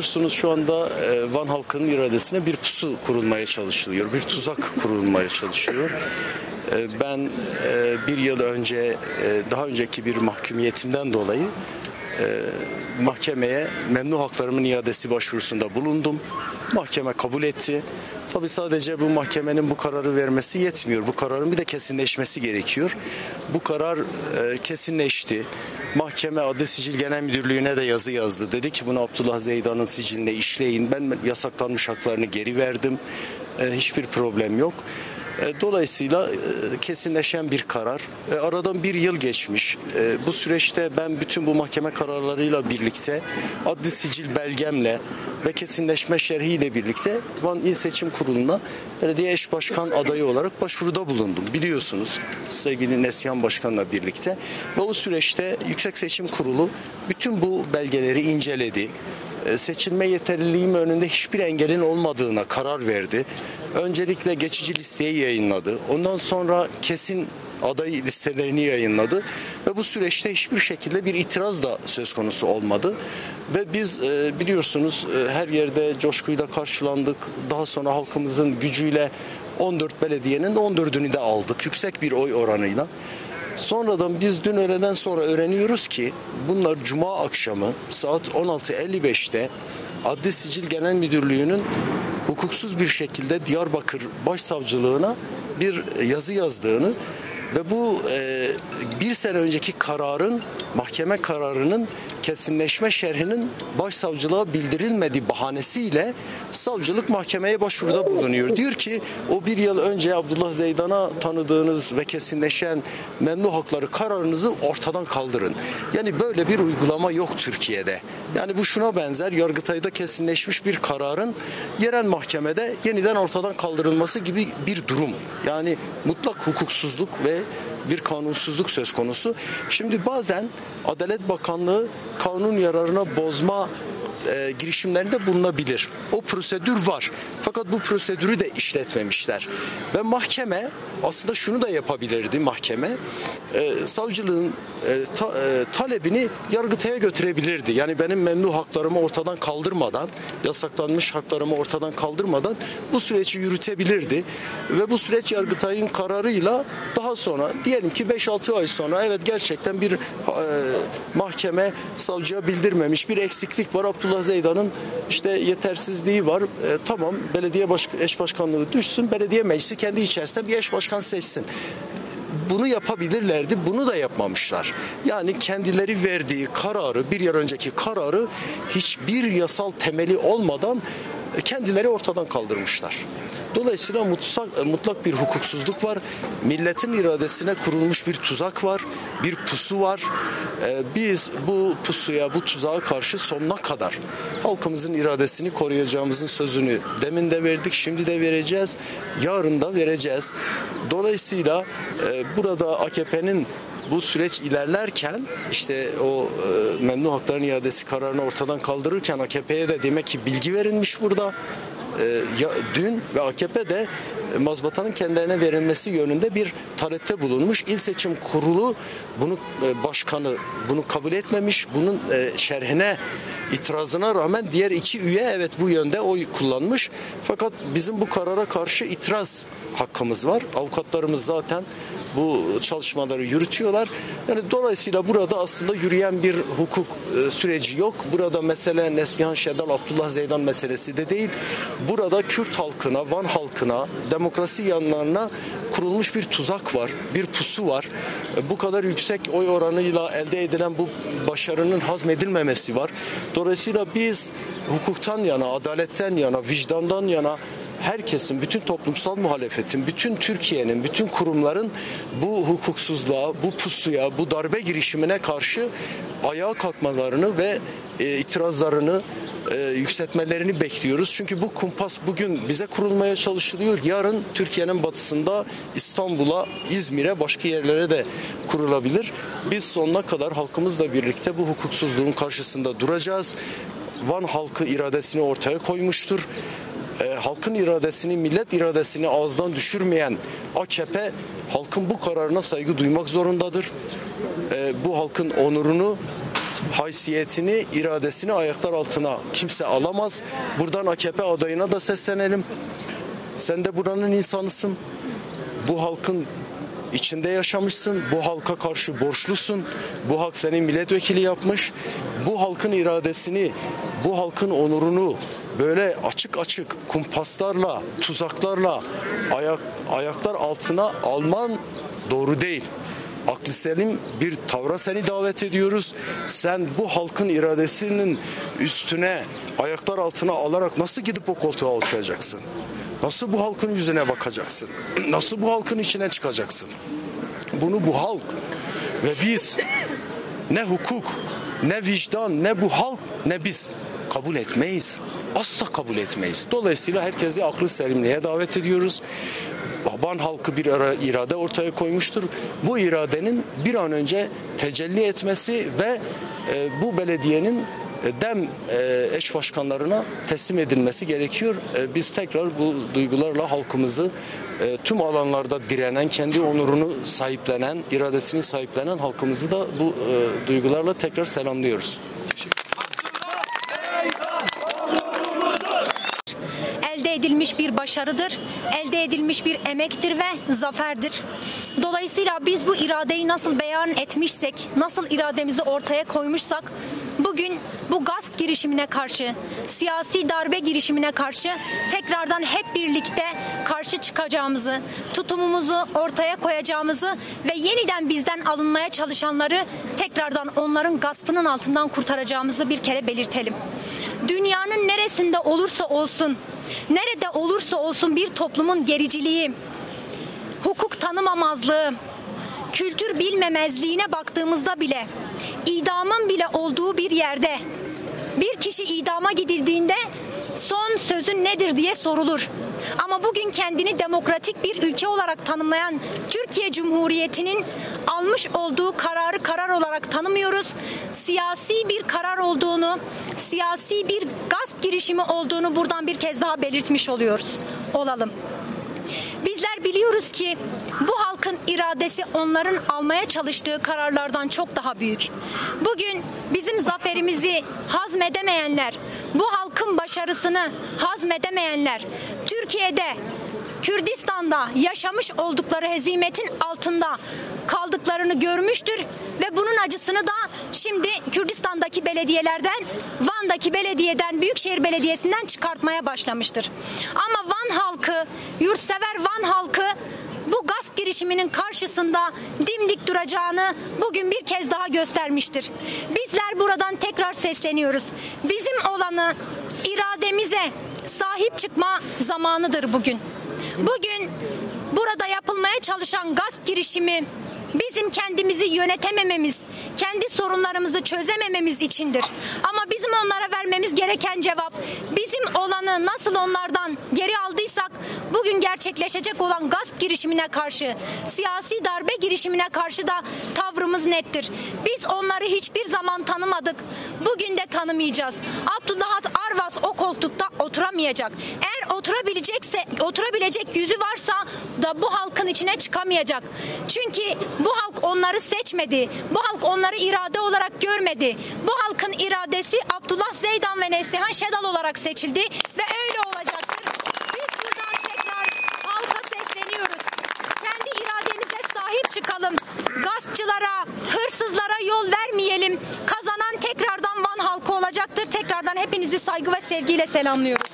biliyorsunuz şu anda e, Van halkının iradesine bir pusu kurulmaya çalışılıyor. Bir tuzak kurulmaya çalışıyor. E, Ben e, bir yıl önce daha önceki bir mahkumiyetimden dolayı mahkemeye memnu haklarımın iadesi başvurusunda bulundum. Mahkeme kabul etti. Tabi sadece bu mahkemenin bu kararı vermesi yetmiyor. Bu kararın bir de kesinleşmesi gerekiyor. Bu karar kesinleşti. Mahkeme Adli Sicil Genel Müdürlüğü'ne de yazı yazdı. Dedi ki bunu Abdullah Zeydan'ın siciline işleyin. Ben yasaklanmış haklarını geri verdim. E, hiçbir problem yok. E, Dolayısıyla e, kesinleşen bir karar. Aradan bir yıl geçmiş. Bu süreçte ben bütün bu mahkeme kararlarıyla birlikte adli sicil belgemle ve kesinleşme şerhiyle birlikte Van İl Seçim Kurulu'na belediye eş başkan adayı olarak başvuruda bulundum. Biliyorsunuz sevgili Neslihan Başkan'la birlikte. Ve o süreçte Yüksek Seçim Kurulu bütün bu belgeleri inceledi e, seçilme yeterliliğim önünde hiçbir engelin olmadığına karar verdi. Öncelikle geçici listeyi yayınladı. Ondan sonra kesin aday listelerini yayınladı ve bu süreçte hiçbir şekilde bir itiraz da söz konusu olmadı ve biz e, biliyorsunuz e, her yerde coşkuyla karşılandık. Daha sonra halkımızın gücüyle 14 belediyenin 14'ünü de aldık yüksek bir oy oranıyla. Sonradan biz dün öğleden sonra öğreniyoruz ki bunlar cuma akşamı saat 16.55'te Adli Sicil Genel Müdürlüğü'nün hukuksuz bir şekilde Diyarbakır Başsavcılığına bir yazı yazdığını ve bu e, bir sene önceki kararın mahkeme kararının kesinleşme şerhinin başsavcılığa bildirilmediği bahanesiyle savcılık mahkemeye başvuruda bulunuyor. Diyor ki o bir yıl önce Abdullah Zeydan'a tanıdığınız ve kesinleşen memnu hakları kararınızı ortadan kaldırın. Yani böyle bir uygulama yok Türkiye'de. Yani bu şuna benzer Yargıtay'da kesinleşmiş bir kararın yerel mahkemede yeniden ortadan kaldırılması gibi bir durum. Yani mutlak hukuksuzluk ve bir kanunsuzluk söz konusu. Şimdi bazen Adalet Bakanlığı kanun yararına bozma e, girişimlerinde bulunabilir. O prosedür var. Fakat bu prosedürü de işletmemişler. Ve mahkeme aslında şunu da yapabilirdi mahkeme. E, savcılığın e, ta- e, talebini Yargıtay'a götürebilirdi. Yani benim memnu haklarımı ortadan kaldırmadan, yasaklanmış haklarımı ortadan kaldırmadan bu süreci yürütebilirdi. Ve bu süreç Yargıtay'ın kararıyla daha sonra diyelim ki 5-6 ay sonra evet gerçekten bir e, mahkeme savcıya bildirmemiş bir eksiklik var. Abdullah Zeydan'ın işte yetersizliği var. E, tamam belediye baş, eş başkanlığı düşsün. Belediye meclisi kendi içerisinde bir eş başkan seçsin bunu yapabilirlerdi. Bunu da yapmamışlar. Yani kendileri verdiği kararı, bir yıl önceki kararı hiçbir yasal temeli olmadan kendileri ortadan kaldırmışlar. Dolayısıyla mutlak, mutlak bir hukuksuzluk var. Milletin iradesine kurulmuş bir tuzak var. Bir pusu var. Ee, Biz bu pusuya, bu tuzağa karşı sonuna kadar halkımızın iradesini koruyacağımızın sözünü demin de verdik, şimdi de vereceğiz, yarın da vereceğiz. Dolayısıyla e, burada AKP'nin bu süreç ilerlerken işte o e, memnu hakların iadesi kararını ortadan kaldırırken AKP'ye de demek ki bilgi verilmiş burada. E, ya, dün ve AKP de mazbatanın kendilerine verilmesi yönünde bir talepte bulunmuş. İl Seçim Kurulu bunu e, başkanı bunu kabul etmemiş. Bunun e, şerhine itirazına rağmen diğer iki üye evet bu yönde oy kullanmış. Fakat bizim bu karara karşı itiraz hakkımız var. Avukatlarımız zaten bu çalışmaları yürütüyorlar. Yani dolayısıyla burada aslında yürüyen bir hukuk e, süreci yok. Burada mesele Neslihan Şedal, Abdullah Zeydan meselesi de değil. Burada Kürt halkına, Van halkına, demokrasi yanlarına kurulmuş bir tuzak var, bir pusu var. E, Bu kadar yüksek oy oranıyla elde edilen bu başarının hazmedilmemesi var. Dolayısıyla biz hukuktan yana, adaletten yana, vicdandan yana herkesin, bütün toplumsal muhalefetin, bütün Türkiye'nin, bütün kurumların bu hukuksuzluğa, bu pusuya, bu darbe girişimine karşı ayağa kalkmalarını ve e, itirazlarını e, yükseltmelerini bekliyoruz. Çünkü bu kumpas bugün bize kurulmaya çalışılıyor. Yarın Türkiye'nin batısında İstanbul'a, İzmir'e, başka yerlere de kurulabilir. Biz sonuna kadar halkımızla birlikte bu hukuksuzluğun karşısında duracağız. Van halkı iradesini ortaya koymuştur halkın iradesini, millet iradesini ağızdan düşürmeyen AKP halkın bu kararına saygı duymak zorundadır. E, bu halkın onurunu haysiyetini, iradesini ayaklar altına kimse alamaz. Buradan AKP adayına da seslenelim. Sen de buranın insanısın. Bu halkın içinde yaşamışsın. Bu halka karşı borçlusun. Bu halk senin milletvekili yapmış. Bu halkın iradesini, bu halkın onurunu böyle açık açık kumpaslarla, tuzaklarla ayak ayaklar altına alman doğru değil. Aklı selim bir tavra seni davet ediyoruz. Sen bu halkın iradesinin üstüne ayaklar altına alarak nasıl gidip o koltuğa oturacaksın? Nasıl bu halkın yüzüne bakacaksın? Nasıl bu halkın içine çıkacaksın? Bunu bu halk ve biz ne hukuk, ne vicdan, ne bu halk, ne biz kabul etmeyiz. Asla kabul etmeyiz. Dolayısıyla herkesi aklı selimliğe davet ediyoruz. Van halkı bir ara irade ortaya koymuştur. Bu iradenin bir an önce tecelli etmesi ve e, bu belediyenin e, dem e, eş başkanlarına teslim edilmesi gerekiyor. Biz tekrar bu duygularla halkımızı tüm alanlarda direnen, kendi onurunu sahiplenen, iradesini sahiplenen halkımızı da bu duygularla tekrar selamlıyoruz. Elde edilmiş bir başarıdır, elde edilmiş bir emektir ve zaferdir. Dolayısıyla biz bu iradeyi nasıl beyan etmişsek, nasıl irademizi ortaya koymuşsak, bugün bu gasp girişimine karşı, siyasi darbe girişimine karşı tekrardan hep birlikte karşı çıkacağımızı, tutumumuzu ortaya koyacağımızı ve yeniden bizden alınmaya çalışanları tekrardan onların gaspının altından kurtaracağımızı bir kere belirtelim. Dünyanın neresinde olursa olsun, nerede olursa olsun bir toplumun gericiliği, hukuk tanımamazlığı, kültür bilmemezliğine baktığımızda bile idamın bile olduğu bir yerde bir kişi idama gidildiğinde son sözün nedir diye sorulur. Ama bugün kendini demokratik bir ülke olarak tanımlayan Türkiye Cumhuriyeti'nin almış olduğu kararı karar olarak tanımıyoruz. Siyasi bir karar olduğunu, siyasi bir gasp girişimi olduğunu buradan bir kez daha belirtmiş oluyoruz. Olalım. Bizler biliyoruz ki bu halkın iradesi onların almaya çalıştığı kararlardan çok daha büyük. Bugün bizim zaferimizi hazmedemeyenler, bu halkın başarısını hazmedemeyenler, Türkiye'de Kürdistan'da yaşamış oldukları hezimetin altında kaldıklarını görmüştür ve bunun acısını da şimdi Kürdistan'daki belediyelerden, Van'daki belediyeden, Büyükşehir Belediyesi'nden çıkartmaya başlamıştır. Ama Van halkı, yurtsever Van halkı girişiminin karşısında dimdik duracağını bugün bir kez daha göstermiştir. Bizler buradan tekrar sesleniyoruz. Bizim olanı irademize sahip çıkma zamanıdır bugün. Bugün burada yapılmaya çalışan gasp girişimi bizim kendimizi yönetemememiz, kendi sorunlarımızı çözemememiz içindir. Ama bizim onlara vermemiz gereken cevap, bizim olanı nasıl onlardan geri aldıysak, bugün gerçekleşecek olan gasp girişimine karşı, siyasi darbe girişimine karşı da tavrımız nettir. Biz onları hiçbir zaman tanımadık. Bugün de tanımayacağız. Abdullah Arvas o koltukta oturamayacak. Eğer oturabilecekse, oturabilecek yüzü varsa da bu halkın içine çıkamayacak. Çünkü bu halk onları seçmedi. Bu halk onları irade olarak görmedi. Bu halkın iradesi Abdullah Zeydan ve Neslihan Şedal olarak seçildi ve öyle olacaktır. Biz buradan tekrar halka sesleniyoruz. Kendi irademize sahip çıkalım. Gaspçılara, hırsızlara yol vermeyelim. Halkı olacaktır. Tekrardan hepinizi saygı ve sevgiyle selamlıyoruz.